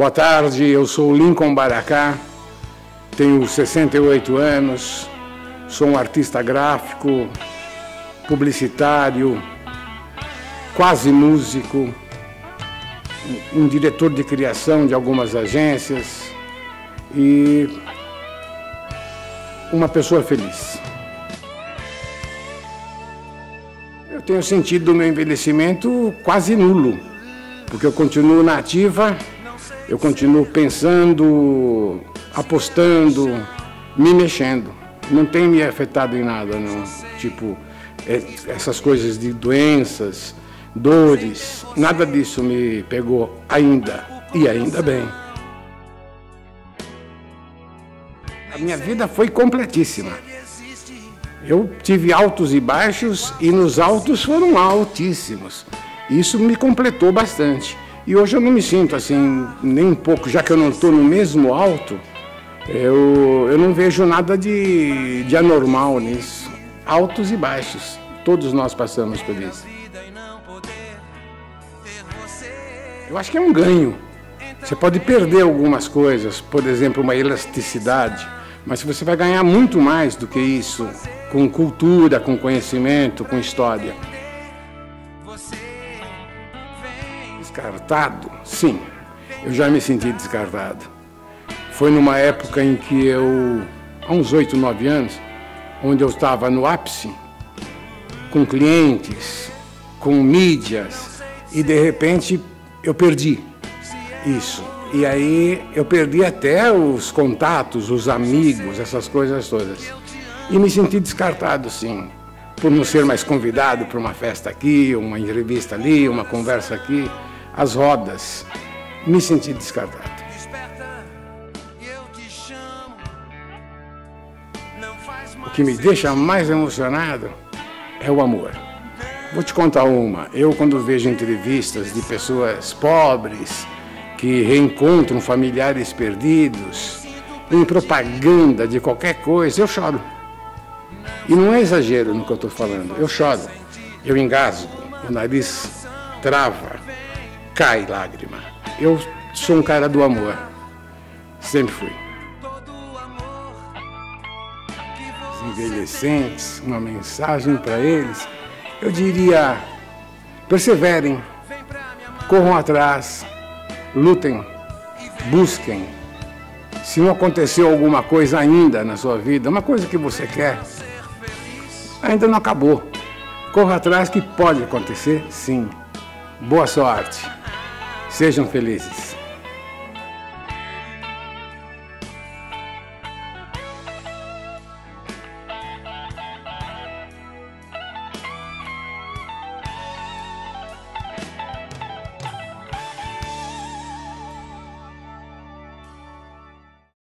Boa tarde, eu sou Lincoln Baracá, tenho 68 anos, sou um artista gráfico, publicitário, quase músico, um diretor de criação de algumas agências e uma pessoa feliz. Eu tenho sentido o meu envelhecimento quase nulo, porque eu continuo na ativa eu continuo pensando, apostando, me mexendo. Não tem me afetado em nada, não. Tipo, é, essas coisas de doenças, dores, nada disso me pegou ainda. E ainda bem. A minha vida foi completíssima. Eu tive altos e baixos e nos altos foram altíssimos. Isso me completou bastante. E hoje eu não me sinto assim, nem um pouco, já que eu não estou no mesmo alto, eu, eu não vejo nada de, de anormal nisso. Altos e baixos, todos nós passamos por isso. Eu acho que é um ganho. Você pode perder algumas coisas, por exemplo, uma elasticidade, mas você vai ganhar muito mais do que isso, com cultura, com conhecimento, com história. Descartado? Sim, eu já me senti descartado. Foi numa época em que eu, há uns oito, nove anos, onde eu estava no ápice, com clientes, com mídias, e de repente eu perdi isso. E aí eu perdi até os contatos, os amigos, essas coisas todas. E me senti descartado, sim, por não ser mais convidado para uma festa aqui, uma entrevista ali, uma conversa aqui as rodas, me senti descartado. O que me deixa mais emocionado é o amor. Vou te contar uma. Eu, quando vejo entrevistas de pessoas pobres que reencontram familiares perdidos, em propaganda de qualquer coisa, eu choro. E não é exagero no que eu estou falando. Eu choro, eu engasgo, o nariz trava, cai lágrima. Eu sou um cara do amor. Sempre fui. Os envelhecentes, uma mensagem para eles. Eu diria: perseverem, corram atrás, lutem, busquem. Se não aconteceu alguma coisa ainda na sua vida, uma coisa que você quer, ainda não acabou. Corra atrás que pode acontecer, sim. Boa sorte. Sejam felizes.